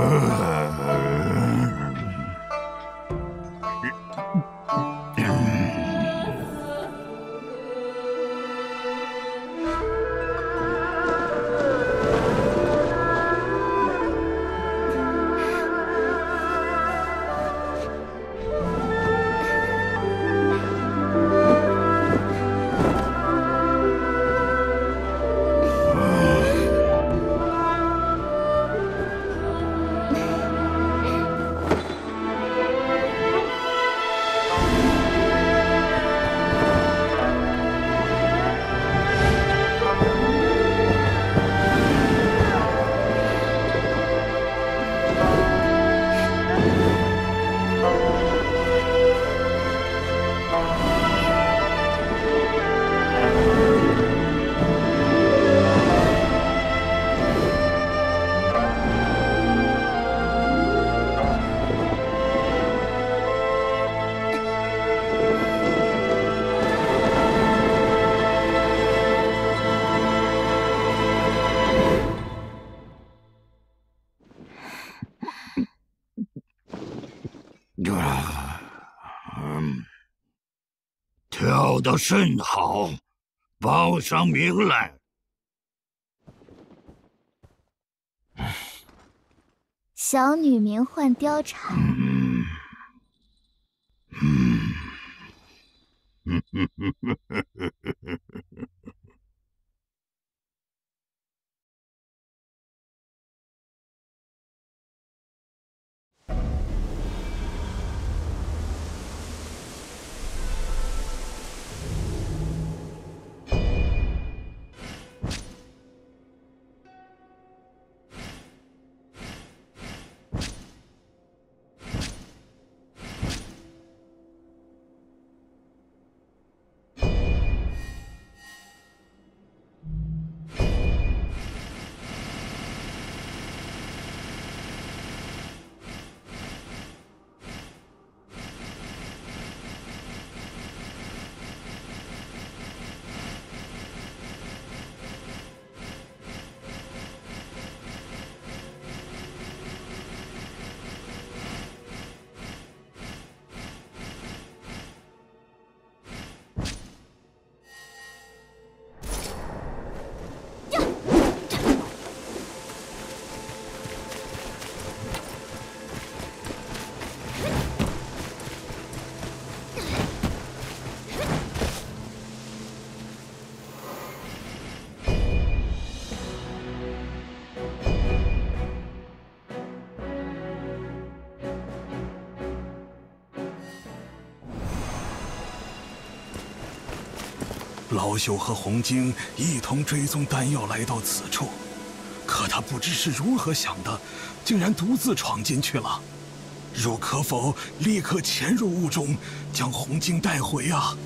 Ugh. 跳得甚好，报上名来。小女名唤貂蝉。嗯嗯嗯嗯嗯嗯嗯老朽和红晶一同追踪丹药来到此处，可他不知是如何想的，竟然独自闯进去了。汝可否立刻潜入雾中，将红晶带回啊？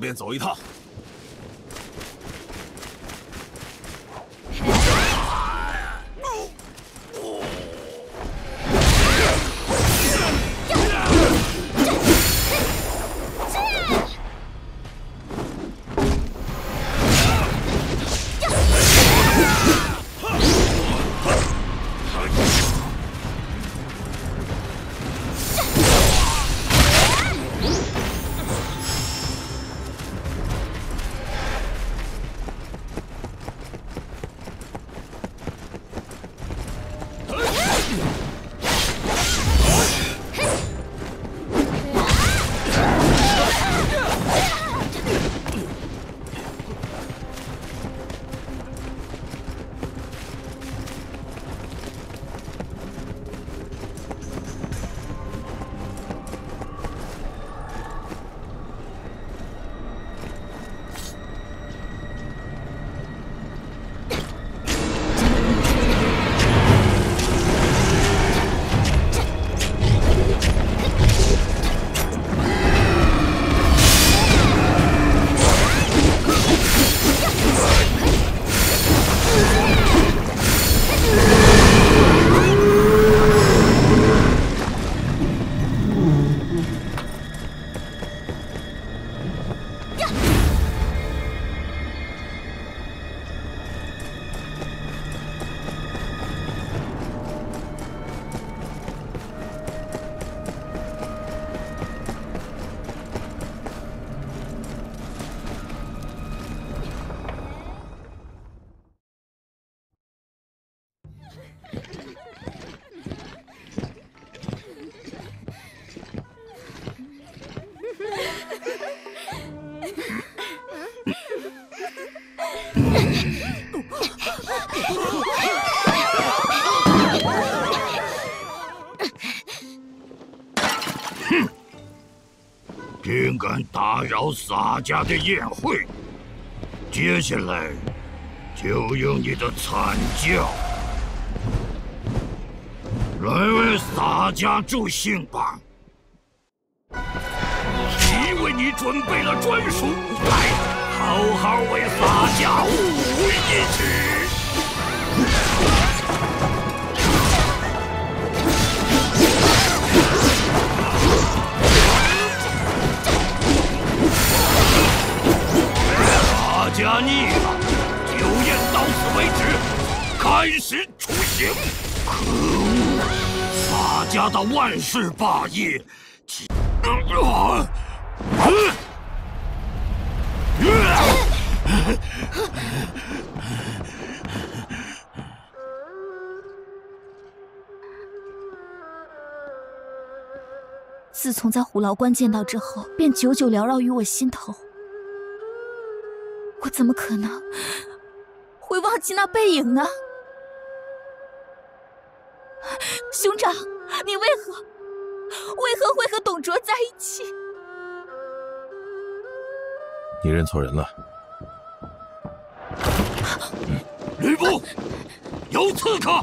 便走一趟。敢打扰洒家的宴会！接下来就用你的惨叫来为洒家助兴吧！已为你准备了专属舞台，好好为洒家舞一曲。加腻了，酒宴到此为止，开始出行。可恶，洒家的万世霸业！啊！自从在虎牢关见到之后，便久久缭绕于我心头。我怎么可能会忘记那背影呢？兄长，你为何为何会和董卓在一起？你认错人了。吕布，有刺客！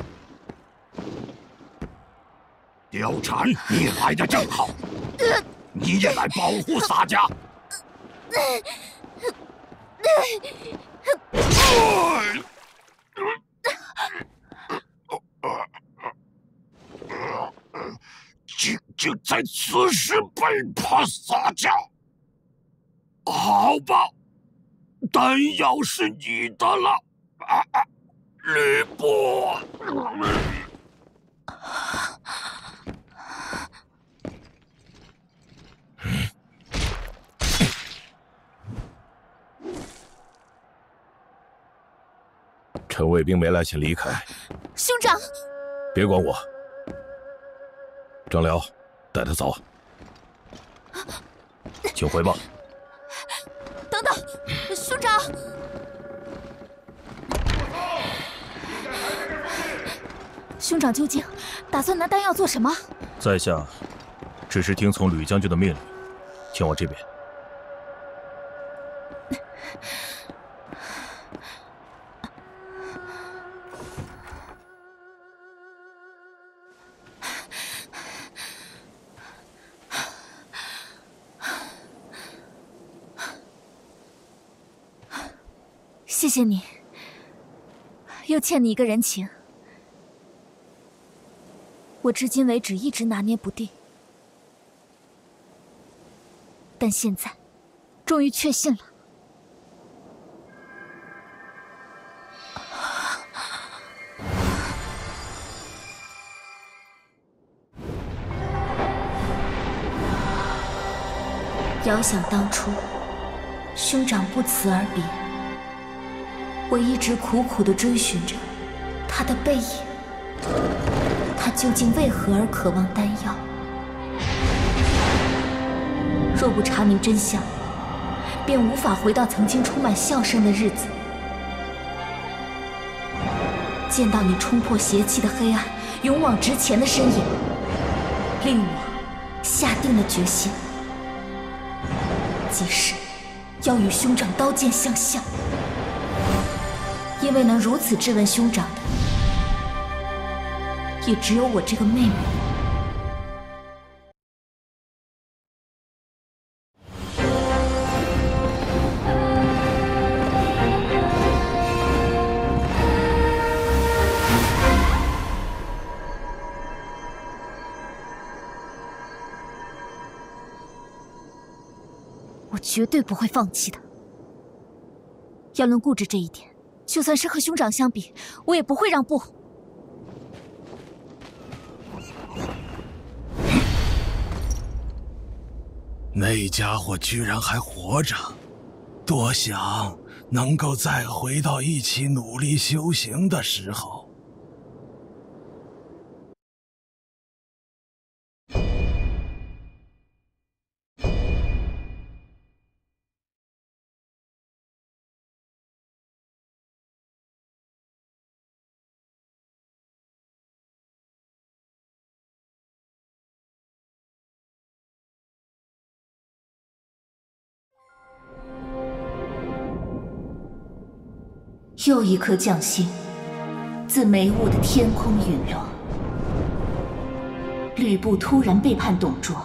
貂蝉，你来的正好，你也来保护洒家。竟竟在此时背叛洒家，好吧，丹药是你的了，啊啊，吕布。趁卫兵没来，请离开。兄长，别管我。张辽，带他走。请回吧。等等，兄长。兄长究竟打算拿丹药做什么？在下只是听从吕将军的命令，前往这边。谢谢你，又欠你一个人情。我至今为止一直拿捏不定，但现在终于确信了。遥想当初，兄长不辞而别，我一直苦苦的追寻着他的背影。他究竟为何而渴望丹药？若不查明真相，便无法回到曾经充满笑声的日子。见到你冲破邪气的黑暗，勇往直前的身影，令我下定了决心。即使要与兄长刀剑相向，因为能如此质问兄长的，也只有我这个妹妹。我绝对不会放弃的。要论固执这一点，就算是和兄长相比，我也不会让步。那家伙居然还活着，多想能够再回到一起努力修行的时候。又一颗将星自眉雾的天空陨落。吕布突然背叛董卓，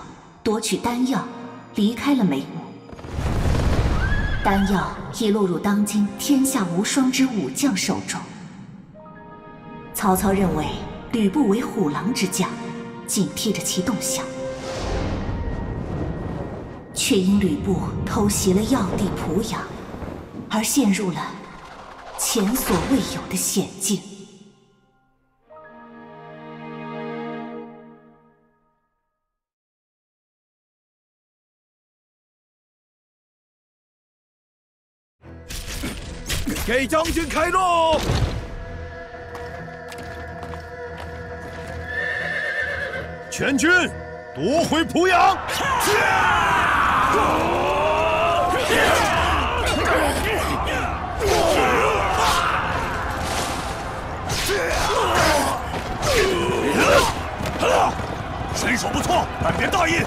夺取丹药，离开了眉雾。丹药已落入当今天下无双之武将手中。曹操认为吕布为虎狼之将，警惕着其动向，却因吕布偷袭了要地濮阳，而陷入了。前所未有的险境。给将军开路！全军夺回濮阳！别大意！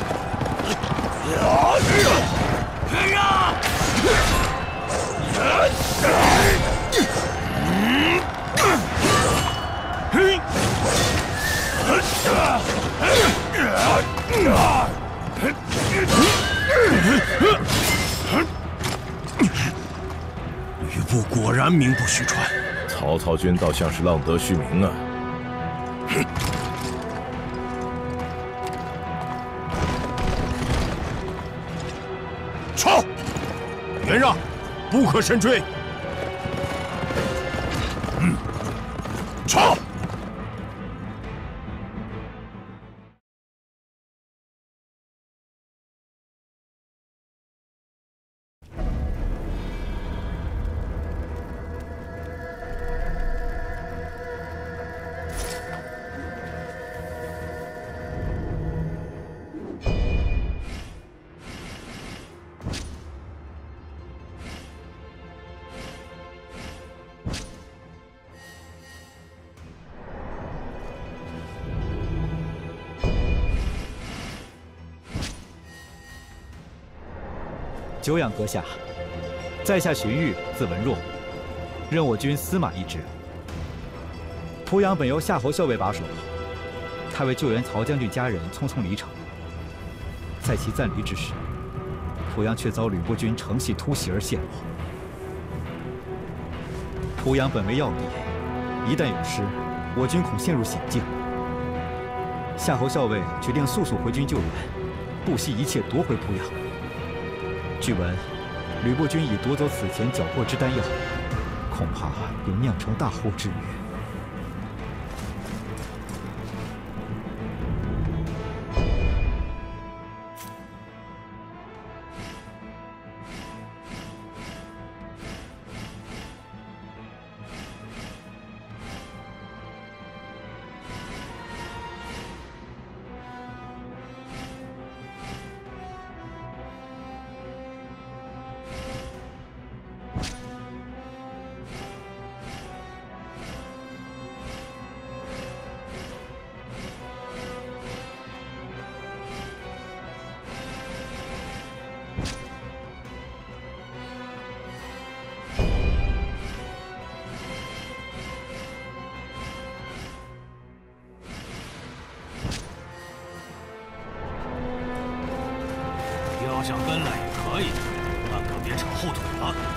嘿呀！嘿呀！吕布果然名不虚传，曹操军倒像是浪得虚名啊！哼。袁让，不可深追。久仰阁下，在下荀彧，字文若，任我军司马一职。濮阳本由夏侯校尉把守，他为救援曹将军家人，匆匆离城。在其暂离之时，濮阳却遭吕布军乘隙突袭而陷落。濮阳本为要地，一旦有失，我军恐陷入险境。夏侯校尉决定速速回军救援，不惜一切夺回濮阳。据闻，吕布军已夺走此前缴获之丹药，恐怕有酿成大祸之虞。想跟来也可以，但可别扯后腿了。